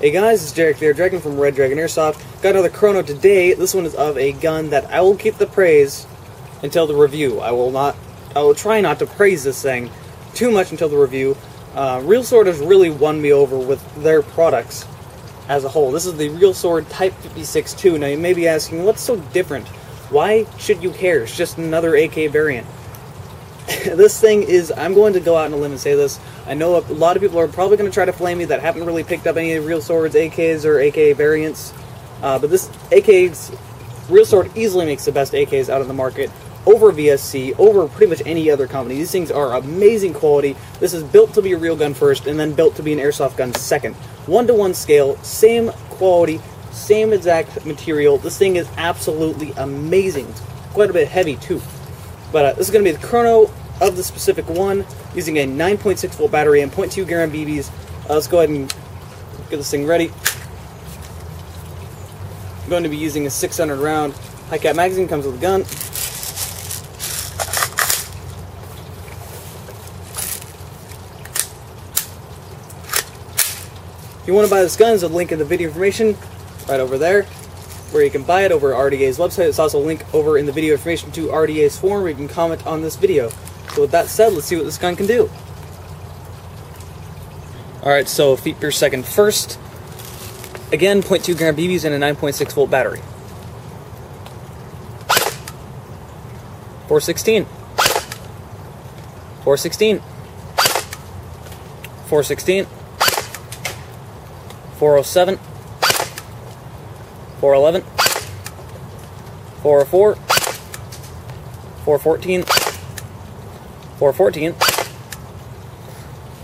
Hey guys, it's Derek there, Dragon from Red Dragon Airsoft. Got another chrono today. This one is of a gun that I will keep the praise until the review. I will not, I will try not to praise this thing too much until the review. Uh, Real Sword has really won me over with their products as a whole. This is the Real Sword Type 56-2. Now you may be asking, what's so different? Why should you care? It's just another AK variant. this thing is, I'm going to go out on a limb and say this. I know a lot of people are probably going to try to flame me that haven't really picked up any real swords, AKs, or AK variants. Uh, but this AK's Real Sword easily makes the best AKs out of the market over VFC, over pretty much any other company. These things are amazing quality. This is built to be a real gun first, and then built to be an airsoft gun second. One to one scale, same quality, same exact material. This thing is absolutely amazing. It's quite a bit heavy too. But uh, this is going to be the chrono of the specific one using a 9.6 volt battery and 0.2 gram BBs. Uh, let's go ahead and get this thing ready. I'm going to be using a 600 round high cap magazine, comes with a gun. If you want to buy this gun, there's a link in the video information right over there where you can buy it over RDA's website. It's also a link over in the video information to RDA's forum where you can comment on this video. So with that said, let's see what this gun can do. Alright, so feet per second first. Again, 0.2 gram BBs and a 9.6 volt battery. 416. 416. 416. 407. 411. 404. 414. 414.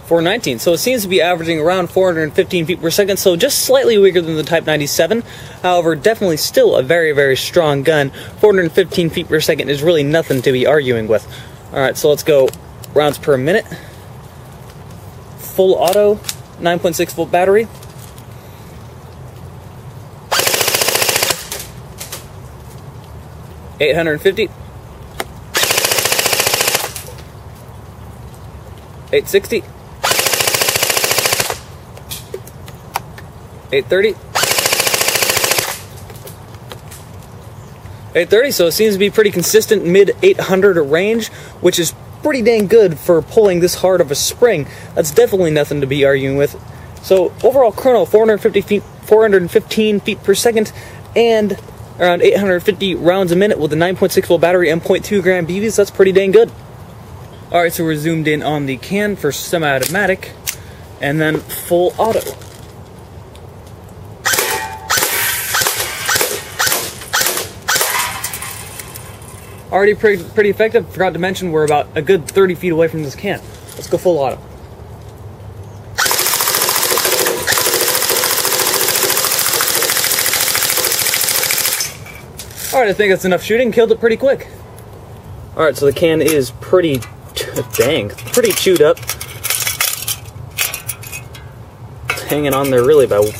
419. So it seems to be averaging around 415 feet per second, so just slightly weaker than the Type 97. However, definitely still a very, very strong gun. 415 feet per second is really nothing to be arguing with. Alright, so let's go rounds per minute. Full auto, 9.6 volt battery. Eight hundred and fifty. 860 830 830 so it seems to be pretty consistent mid 800 range which is pretty dang good for pulling this hard of a spring. That's definitely nothing to be arguing with. So overall chrono 450 feet 415 feet per second and around 850 rounds a minute with a 9.6 volt battery and 0.2 gram BBs that's pretty dang good Alright, so we're zoomed in on the can for semi-automatic, and then full auto. Already pretty, pretty effective. Forgot to mention we're about a good 30 feet away from this can. Let's go full auto. Alright, I think that's enough shooting. Killed it pretty quick. Alright, so the can is pretty dang, pretty chewed up. It's hanging on there really by one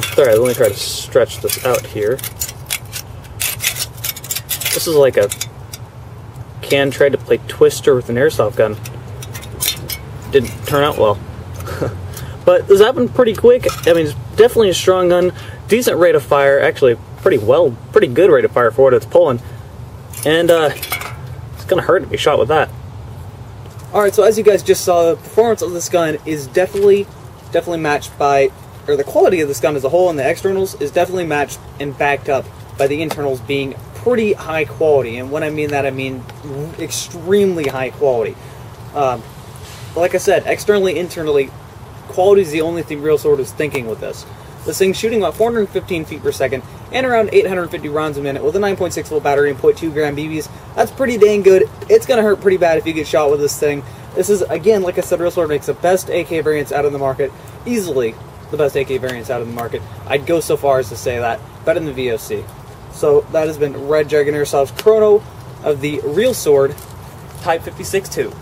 thread. Let me try to stretch this out here. This is like a can tried to play Twister with an airsoft gun. Didn't turn out well. but this happened pretty quick. I mean, it's definitely a strong gun. Decent rate of fire. Actually, pretty well, pretty good rate of fire for what it's pulling. And, uh, it's gonna hurt to be shot with that. Alright, so as you guys just saw, the performance of this gun is definitely, definitely matched by, or the quality of this gun as a whole and the externals is definitely matched and backed up by the internals being pretty high quality. And when I mean that, I mean extremely high quality. Um, like I said, externally, internally, quality is the only thing Real Sword is thinking with this. This thing's shooting about 415 feet per second and around 850 rounds a minute with a 9.6 volt battery and 0.2 gram BBs. That's pretty dang good. It's going to hurt pretty bad if you get shot with this thing. This is, again, like I said, Real Sword makes the best AK variants out of the market. Easily the best AK variants out of the market. I'd go so far as to say that. Better than the VFC. So that has been Red Dragon Airsoft's Chrono of the Real Sword Type 56 2.